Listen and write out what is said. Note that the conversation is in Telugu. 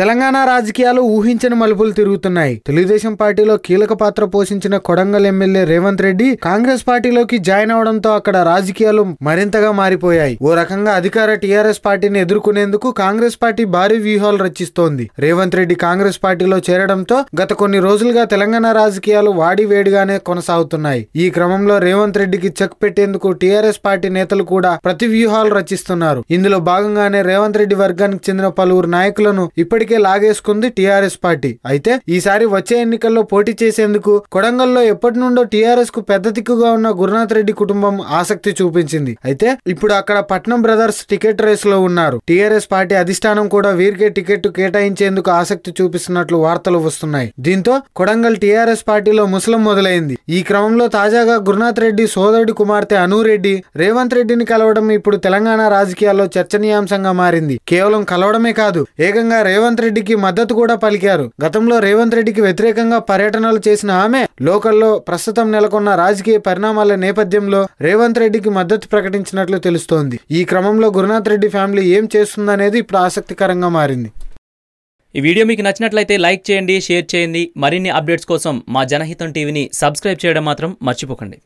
తెలంగాణ రాజకీయాలు ఊహించని మలుపులు తిరుగుతున్నాయి. తెలుగుదేశం పార్టీలో కీలక పాత్ర పోషించిన కొడంగల్ ఎమ్మెల్యే రేవంత్ రెడ్డి కాంగ్రెస్ పార్టీలోకి జాయిన్ అవడంతో అక్కడ రాజకీయాలు మరింతగా మారిపోయాయి. ఓ రకంగా అధికార టీఆర్ఎస్ పార్టీని ఎదుర్కొనేందుకు కాంగ్రెస్ పార్టీ భారీ వ్యూహాలు రచిస్తోంది. రేవంత్ రెడ్డి కాంగ్రెస్ పార్టీలో చేరడంతో గత కొన్ని రోజులుగా తెలంగాణ రాజకీయాలు వాడి వేడిగానే కొనసాగుతున్నాయి. ఈ క్రమంలో రేవంత్ రెడ్డికి చెక్ పెట్టేందుకు టీఆర్ఎస్ పార్టీ నేతలు కూడా ప్రతి వ్యూహాలు రచిస్తున్నారు. ఇందులో భాగంగానే రేవంత్ రెడ్డి వర్గానికి చెందిన పలువురు నాయకులను ఇప్పటికీ లాగేసుకుంది టీఆర్ఎస్ పార్టీ. అయితే ఈసారి వచ్చే ఎన్నికల్లో పోటీ చేసేందుకు కొడంగల్లో ఎప్పటి నుండో టీఆర్ఎస్కు పెద్ద దిక్కుగా ఉన్న గురునాథ్ రెడ్డి కుటుంబం ఆసక్తి చూపించింది. అయితే ఇప్పుడు అక్కడ పట్నం బ్రదర్స్ టికెట్ రేస్లో ఉన్నారు. టీఆర్ఎస్ పార్టీ అధిష్టానం కూడా వీరికే టికెట్ కేటాయించేందుకు ఆసక్తి చూపిస్తున్నట్లు వార్తలు వస్తున్నాయి. దీంతో కొడంగల్ టీఆర్ఎస్ పార్టీలో ముసలం మొదలైంది. ఈ క్రమంలో తాజాగా గురునాథ్ రెడ్డి సోదరుడి కుమార్తె అనూరెడ్డి రేవంత్ రెడ్డిని కలవడం ఇప్పుడు తెలంగాణ రాజకీయాల్లో చర్చనీయాంశంగా మారింది. కేవలం కలవడమే కాదు ఏకంగా రేవంత్ రెడ్డికి మద్దతు కూడా పలికారు. గతంలో రేవంత్ రెడ్డికి వ్యతిరేకంగా పర్యటనలు చేసిన ఆమె లోకల్లో ప్రస్తుతం నెలకొన్న రాజకీయ పరిణామాల నేపథ్యంలో రేవంత్ రెడ్డికి మద్దతు ప్రకటించినట్లు తెలుస్తోంది. ఈ క్రమంలో గురునాథ్ రెడ్డి ఫ్యామిలీ ఏం చేస్తుందనేది ఇప్పుడు ఆసక్తికరంగా మారింది. ఈ వీడియో మీకు నచ్చినట్లయితే లైక్ చేయండి షేర్ చేయండి. మరిన్ని అప్డేట్స్ కోసం మా జనహితం టీవీని సబ్స్క్రైబ్ చేయడం మాత్రం మర్చిపోకండి.